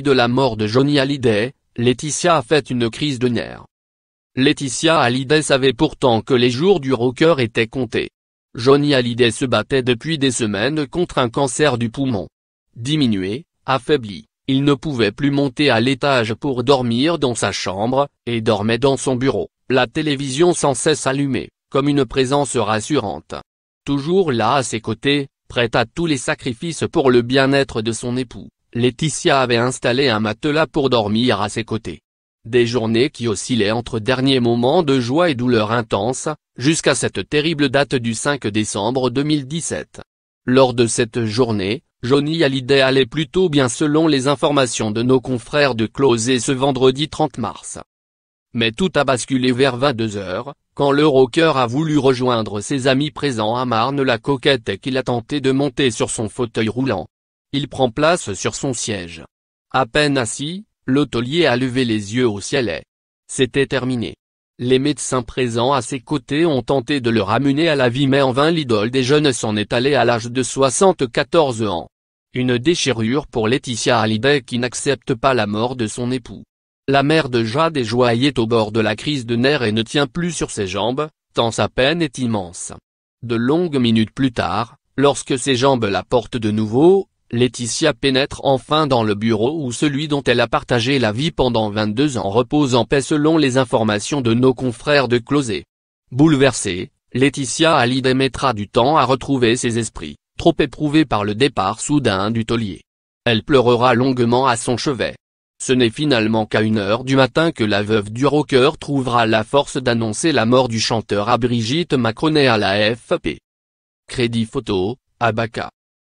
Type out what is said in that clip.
de la mort de Johnny Hallyday, Laetitia a fait une crise de nerfs. Laetitia Hallyday savait pourtant que les jours du rocker étaient comptés. Johnny Hallyday se battait depuis des semaines contre un cancer du poumon. Diminué, affaibli, il ne pouvait plus monter à l'étage pour dormir dans sa chambre, et dormait dans son bureau, la télévision sans cesse allumée, comme une présence rassurante. Toujours là à ses côtés, prête à tous les sacrifices pour le bien-être de son époux, Laetitia avait installé un matelas pour dormir à ses côtés. Des journées qui oscillaient entre derniers moments de joie et douleur intense, jusqu'à cette terrible date du 5 décembre 2017. Lors de cette journée, Johnny Hallyday allait plutôt bien selon les informations de nos confrères de Closé ce vendredi 30 mars. Mais tout a basculé vers 22 heures, quand le rocker a voulu rejoindre ses amis présents à Marne-la-Coquette et qu'il a tenté de monter sur son fauteuil roulant. Il prend place sur son siège. À peine assis, l'hôtelier a levé les yeux au ciel et c'était terminé. Les médecins présents à ses côtés ont tenté de le ramener à la vie mais en vain l'idole des jeunes s'en est allé à l'âge de 74 ans. Une déchirure pour Laetitia Hallyday qui n'accepte pas la mort de son époux. La mère de Jade et Joy est au bord de la crise de nerfs et ne tient plus sur ses jambes, tant sa peine est immense. De longues minutes plus tard, lorsque ses jambes la portent de nouveau, Laetitia pénètre enfin dans le bureau où celui dont elle a partagé la vie pendant 22 ans repose en paix selon les informations de nos confrères de Closet. Bouleversée, Laetitia Hallyday mettra du temps à retrouver ses esprits, trop éprouvée par le départ soudain du taulier. Elle pleurera longuement à son chevet. Ce n'est finalement qu'à une heure du matin que la veuve du rocker trouvera la force d'annoncer la mort du chanteur à Brigitte Macronet à la FP. Crédit photo, Abaca.